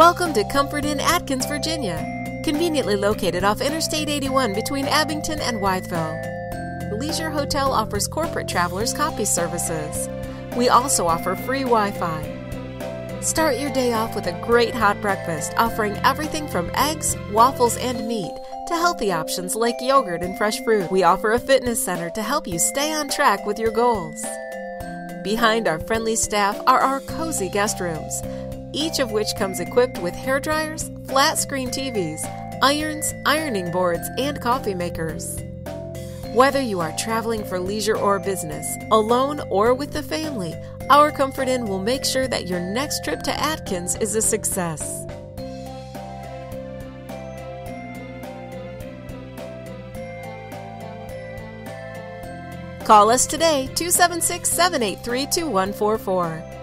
Welcome to Comfort Inn Atkins, Virginia, conveniently located off Interstate 81 between Abingdon and Wytheville. Leisure Hotel offers corporate travelers copy services. We also offer free Wi Fi. Start your day off with a great hot breakfast offering everything from eggs, waffles, and meat to healthy options like yogurt and fresh fruit. We offer a fitness center to help you stay on track with your goals. Behind our friendly staff are our cozy guest rooms each of which comes equipped with hair dryers, flat screen TVs, irons, ironing boards, and coffee makers. Whether you are traveling for leisure or business, alone or with the family, our Comfort Inn will make sure that your next trip to Atkins is a success. Call us today 276 783 2144